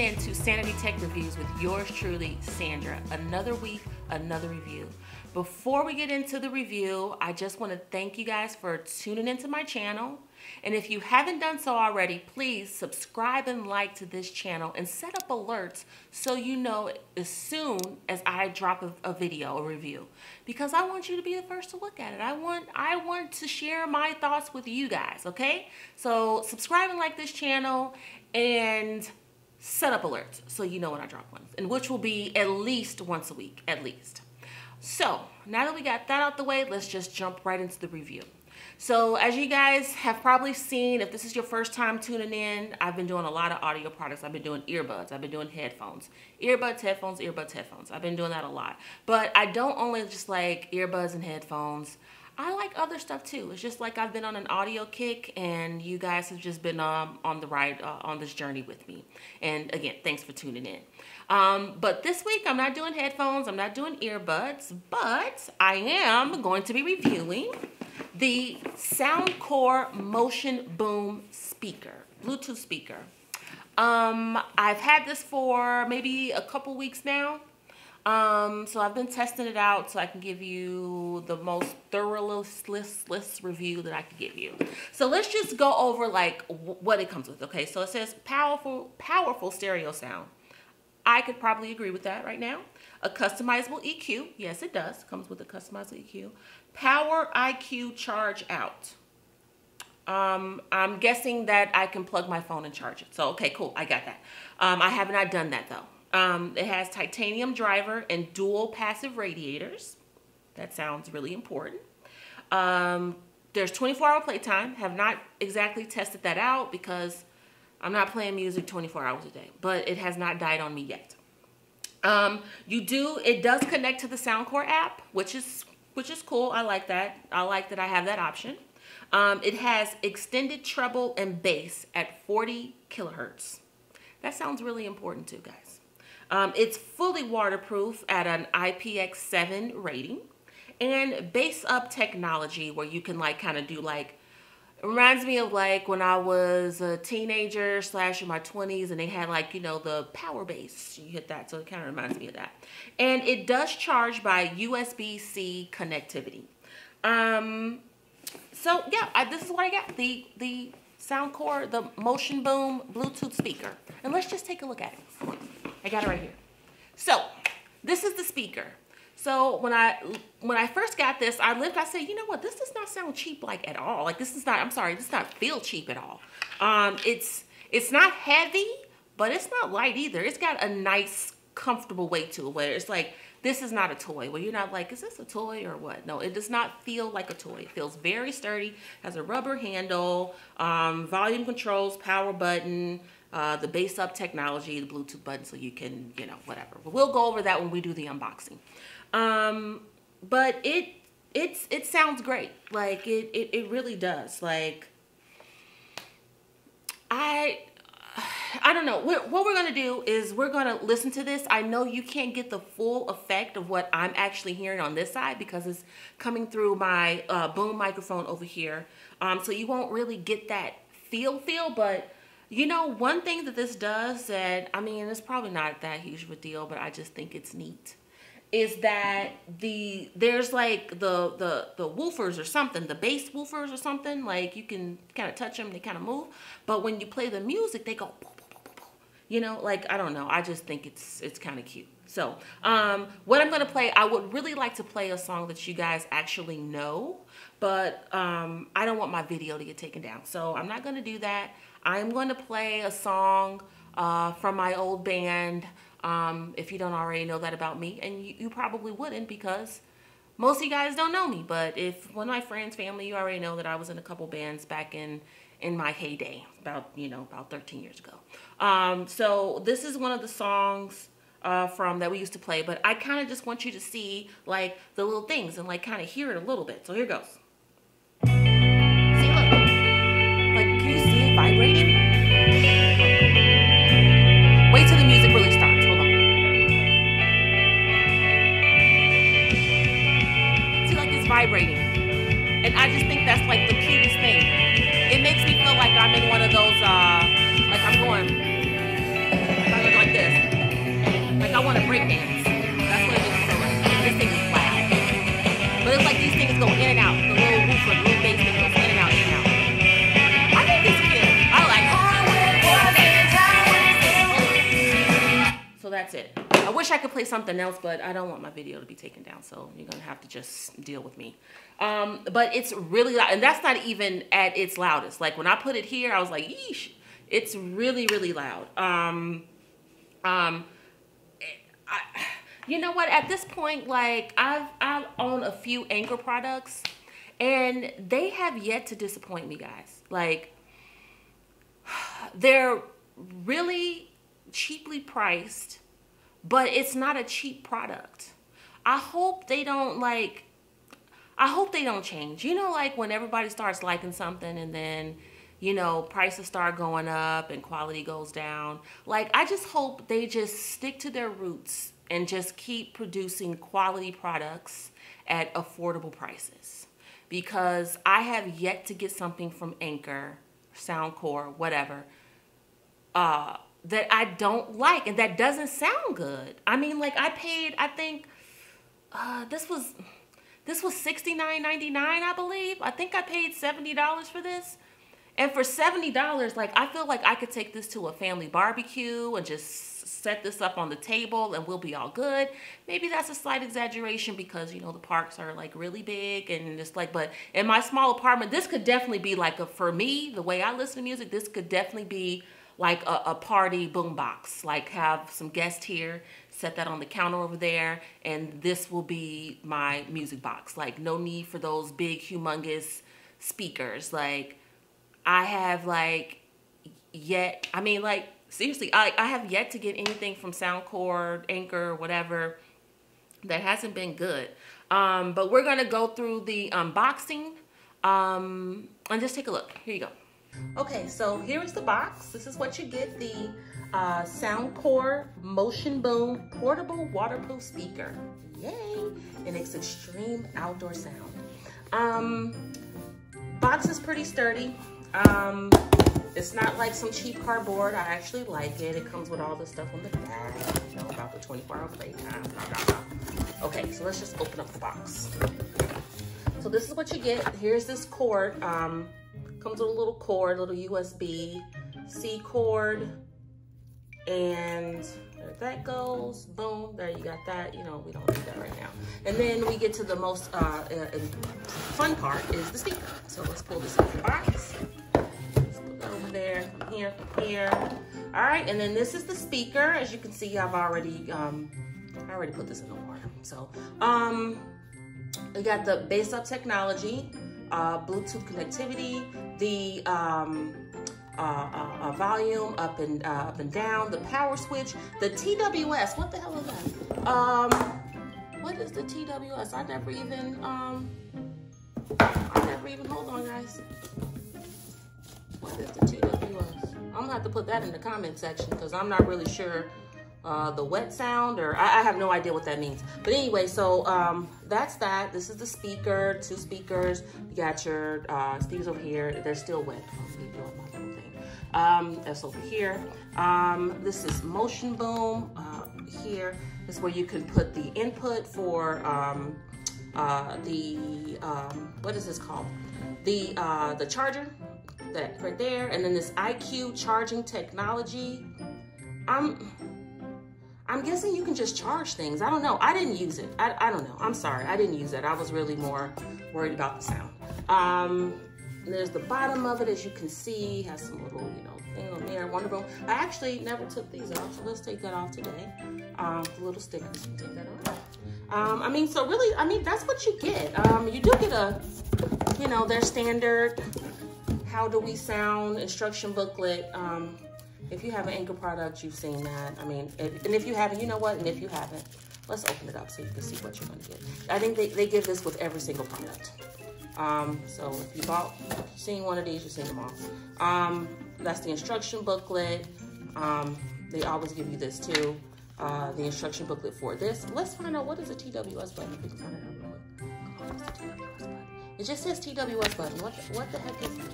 in to Sannedy Tech Reviews with yours truly, Sandra. Another week, another review. Before we get into the review, I just want to thank you guys for tuning into my channel. And if you haven't done so already, please subscribe and like to this channel and set up alerts so you know as soon as I drop a, a video, a review. Because I want you to be the first to look at it. I want I want to share my thoughts with you guys, okay? So subscribe and like this channel and set up alerts so you know when I drop one, and which will be at least once a week, at least. So now that we got that out the way, let's just jump right into the review. So as you guys have probably seen, if this is your first time tuning in, I've been doing a lot of audio products. I've been doing earbuds. I've been doing headphones. Earbuds, headphones, earbuds, headphones. I've been doing that a lot. But I don't only just like earbuds and headphones. I like other stuff too. It's just like I've been on an audio kick and you guys have just been um, on the ride, uh, on this journey with me. And again, thanks for tuning in. Um, but this week I'm not doing headphones, I'm not doing earbuds, but I am going to be reviewing the Soundcore Motion Boom speaker, Bluetooth speaker. Um, I've had this for maybe a couple weeks now. Um, so I've been testing it out so I can give you the most thoroughless review that I can give you. So let's just go over like what it comes with. Okay, so it says powerful, powerful stereo sound. I could probably agree with that right now. A customizable EQ. Yes, it does. Comes with a customizable EQ. Power IQ charge out. Um, I'm guessing that I can plug my phone and charge it. So, okay, cool. I got that. Um, I have not done that though. Um, it has titanium driver and dual passive radiators. That sounds really important. Um, there's 24 hour playtime. Have not exactly tested that out because I'm not playing music 24 hours a day, but it has not died on me yet. Um, you do, it does connect to the Soundcore app, which is, which is cool. I like that. I like that I have that option. Um, it has extended treble and bass at 40 kilohertz. That sounds really important too, guys. Um, it's fully waterproof at an IPX7 rating and Bass Up technology where you can like kind of do like reminds me of like when I was a teenager slash in my 20s and they had like, you know, the power base. You hit that. So it kind of reminds me of that. And it does charge by USB-C connectivity. Um, so yeah, I, this is what I got. The, the Soundcore, the Motion Boom Bluetooth speaker. And let's just take a look at it. I got it right here. So this is the speaker. So when I when I first got this, I lived, I said, you know what, this does not sound cheap like at all. Like this is not, I'm sorry, this does not feel cheap at all. Um, it's it's not heavy, but it's not light either. It's got a nice, comfortable weight to it where it's like, this is not a toy. Where you're not like, is this a toy or what? No, it does not feel like a toy. It feels very sturdy, has a rubber handle, um, volume controls, power button, uh, the Bass Up technology, the Bluetooth button, so you can, you know, whatever. But we'll go over that when we do the unboxing. Um, but it it's it sounds great. Like it it, it really does. Like I I don't know. What, we're going to do is we're going to listen to this. I know you can't get the full effect of what I'm actually hearing on this side because it's coming through my uh, boom microphone over here. Um, so you won't really get that feel feel, but you know, one thing that this does that, I mean, it's probably not that huge of a deal, but I just think it's neat, is that the, there's like the, the, the woofers or something, the bass woofers or something, like you can kind of touch them, they kind of move. But when you play the music, they go, you know, like, I don't know. I just think it's, it's kind of cute. So, um, what I'm going to play, I would really like to play a song that you guys actually know, but um, I don't want my video to get taken down. So I'm not going to do that. I'm going to play a song uh, from my old band, um, if you don't already know that about me, and you, you, probably wouldn't because most of you guys don't know me, but if one of my friends, family, you already know that I was in a couple bands back in in my heyday, about, you know, about 13 years ago. Um, so this is one of the songs uh, from that we used to play, but I kind of just want you to see like the little things and like kind of hear it a little bit. So here goes. Vibrating. That's it. I wish I could play something else, but I don't want my video to be taken down, so you're gonna have to just deal with me. Um, but it's really loud, and that's not even at its loudest. Like when I put it here, I was like, yeesh. It's really, really loud. Um, um, I, you know what? At this point, like I've I've owned a few Anker products, and they have yet to disappoint me, guys. Like they're really cheaply priced, but it's not a cheap product. I hope they don't like. I hope they don't change. You know, like when everybody starts liking something and then you know, prices start going up and quality goes down. Like, I just hope they just stick to their roots and just keep producing quality products at affordable prices. Because I have yet to get something from Anker, Soundcore, whatever, uh, that I don't like and that doesn't sound good. I mean, like I paid, I think uh, this was this was $69.99, I believe. I think I paid $70 for this. And for $70, like I feel like I could take this to a family barbecue and just set this up on the table and we'll be all good. Maybe that's a slight exaggeration because, you know, the parks are like really big and it's like, but in my small apartment, this could definitely be like a, for me, the way I listen to music, this could definitely be like a, a party boombox. Like have some guests here, set that on the counter over there, and this will be my music box. Like no need for those big, humongous speakers. Like I have like yet, I mean, like seriously, I, I have yet to get anything from Soundcore, Anker, whatever that hasn't been good. Um, but we're gonna go through the unboxing um, and just take a look. Here you go. Okay, so here is the box. This is what you get, the uh, Soundcore Motion Boom Portable Waterproof Speaker. Yay! And it's extreme outdoor sound. Um, box is pretty sturdy. Um, it's not like some cheap cardboard. I actually like it. It comes with all the stuff on the back, you know, about the 24 hour playtime. Okay, so let's just open up the box. So this is what you get. Here's this cord. Um, comes with a little cord, little USB C cord. And there that goes. Boom, there you got that. You know, we don't need that right now. And then we get to the most uh, uh, fun part is the speaker. So let's pull this out of the box over there, here, here. All right, and then this is the speaker. As you can see, I've already, um, I already put this in the water. So, um, we got the Bass Up technology, uh, Bluetooth connectivity, the um, uh, uh, uh, volume up and uh, up and down, the power switch, the TWS. What the hell is that? Um, what is the TWS? I never even um, I never even. Hold on, guys. What is the TWS? I'm gonna have to put that in the comment section because I'm not really sure uh, the wet sound or I, I, have no idea what that means. But anyway, so um, that's that. This is the speaker, two speakers. You got your uh, speakers over here. They're still wet. Um, that's over here. Um, this is Motion Boom. Uh, here is where you can put the input for um, uh, the, um, what is this called? The, uh, the charger that right there. And then this IQ charging technology. I'm, I'm guessing you can just charge things. I don't know. I didn't use it. I, I don't know. I'm sorry. I didn't use it. I was really more worried about the sound. Um, there's the bottom of it, as you can see, has some little, you know, thing on there. Wonderful. I actually never took these off, so let's take that off today. Um, the little stickers, take that off. Um, I mean, so really, I mean, that's what you get. Um, you do get a, you know, their standard how do we sound instruction booklet. Um, if you have an Anker product, you've seen that. I mean, if, and if you haven't, you know what? And if you haven't, let's open it up so you can see what you're gonna get. I think they, they give this with every single product. Um, so if you bought, seen one of these, you've seen them all. Um, that's the instruction booklet. Um, they always give you this too. Uh, the instruction booklet for this. Let's find out what is a TWS button. If we can find it It just says TWS button. What the, what the heck is it?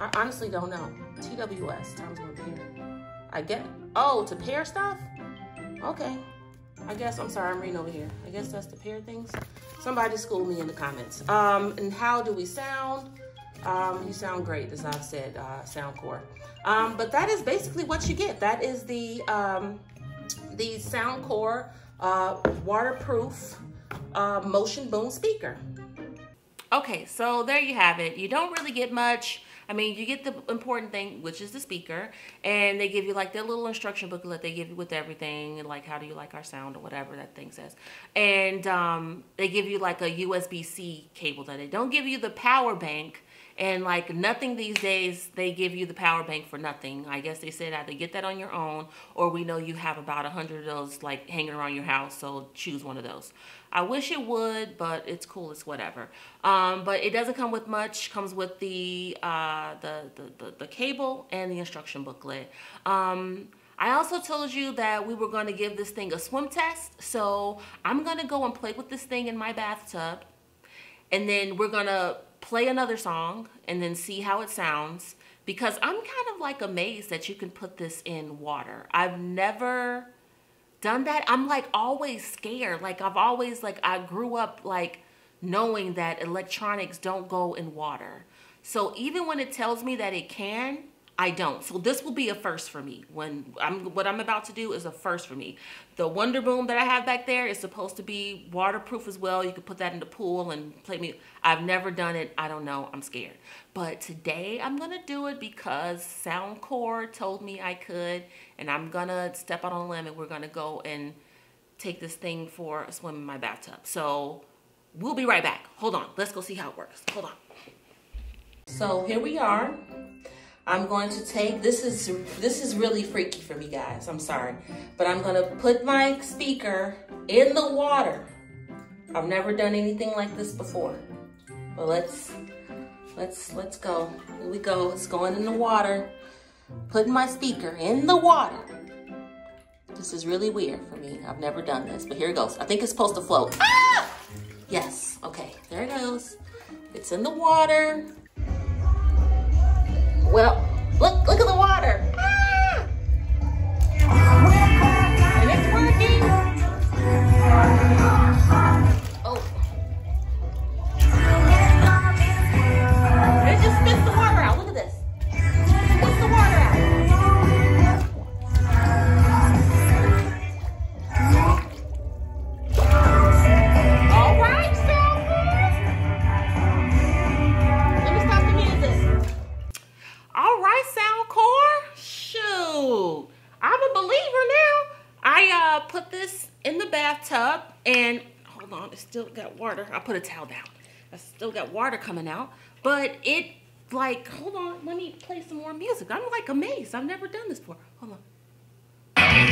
I honestly don't know. TWS, times. I get, oh, to pair stuff? Okay. I guess, I'm sorry, I'm reading over here. I guess that's the pair things. Somebody school me in the comments. Um, and how do we sound? Um, you sound great, as I've said, uh, Soundcore. Um, but that is basically what you get. That is the, um, the Soundcore uh, waterproof uh, motion boom speaker. Okay, so there you have it. You don't really get much. I mean, you get the important thing, which is the speaker, and they give you like their little instruction booklet they give you with everything, and like how do you like our sound or whatever that thing says. And um, they give you like a USB-C cable that they don't give you the power bank and like nothing these days, they give you the power bank for nothing. I guess they said either get that on your own or we know you have about a hundred of those like hanging around your house. So choose one of those. I wish it would, but it's cool. It's whatever. Um, but it doesn't come with much. Comes with the, uh, the, the, the, the, cable and the instruction booklet. Um, I also told you that we were going to give this thing a swim test. So I'm going to go and play with this thing in my bathtub. And then we're going to play another song and then see how it sounds because I'm kind of like amazed that you can put this in water. I've never done that. I'm like always scared. Like I've always like I grew up like knowing that electronics don't go in water. So even when it tells me that it can, I don't. So this will be a first for me. When I'm what I'm about to do is a first for me. The Wonder Boom that I have back there is supposed to be waterproof as well. You can put that in the pool and play me. I've never done it. I don't know. I'm scared. But today I'm gonna do it because Soundcore told me I could, and I'm gonna step out on a limb and we're gonna go and take this thing for a swim in my bathtub. So we'll be right back. Hold on. Let's go see how it works. Hold on. So here we are. I'm going to take, this is, this is really freaky for me guys, I'm sorry. But I'm gonna put my speaker in the water. I've never done anything like this before. But let's, let's, let's go. Here we go, it's going in the water. Putting my speaker in the water. This is really weird for me. I've never done this, but here it goes. I think it's supposed to float. Ah! Yes, okay, there it goes. It's in the water. Well, look, look at the water. I'm a believer now. I uh, put this in the bathtub and hold on, it still got water. I put a towel down. I still got water coming out, but it like, hold on, let me play some more music. I'm like amazed. I've never done this before. Hold on. Amazing!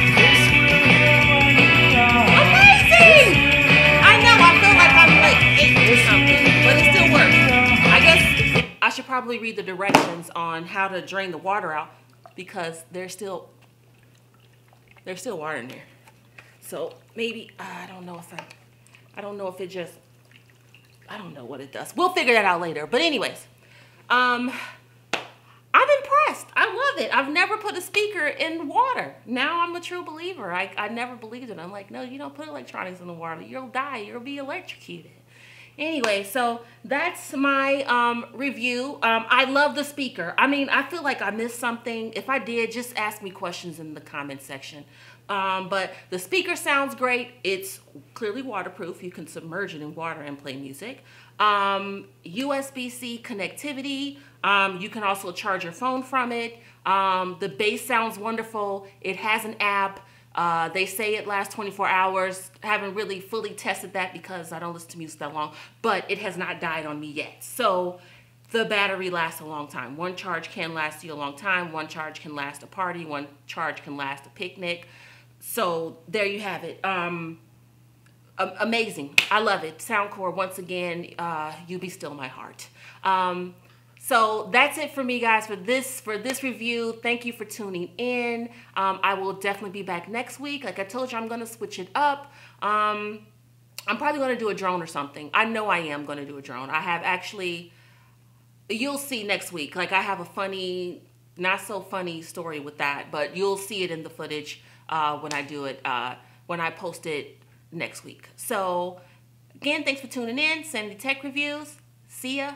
I know, I feel like I'm like eight or something, but it still works. I guess I should probably read the directions on how to drain the water out because there's still there's still water in there. So maybe I don't know if I I don't know if it just I don't know what it does. We'll figure that out later. But anyways, um I'm impressed. I love it. I've never put a speaker in water. Now I'm a true believer. I, I never believed it. I'm like, no, you don't put electronics in the water. You'll die. You'll be electrocuted. Anyway, so that's my um, review. Um, I love the speaker. I mean, I feel like I missed something. If I did, just ask me questions in the comment section. Um, but the speaker sounds great. It's clearly waterproof. You can submerge it in water and play music. Um, USB-C connectivity. Um, you can also charge your phone from it. Um, the bass sounds wonderful. It has an app. Uh, they say it lasts 24 hours. haven't really fully tested that because I don't listen to music that long, but it has not died on me yet. So the battery lasts a long time. One charge can last you a long time. One charge can last a party. One charge can last a picnic. So there you have it. Um, amazing. I love it. Soundcore, once again, uh, you be still my heart. Um, so that's it for me, guys, for this for this review. Thank you for tuning in. Um, I will definitely be back next week. Like I told you, I'm going to switch it up. Um, I'm probably going to do a drone or something. I know I am going to do a drone. I have actually, you'll see next week. Like I have a funny, not so funny story with that, but you'll see it in the footage uh, when I do it. Uh, when I post it next week. So, again, thanks for tuning in. Sannedy Tech Reviews. See ya.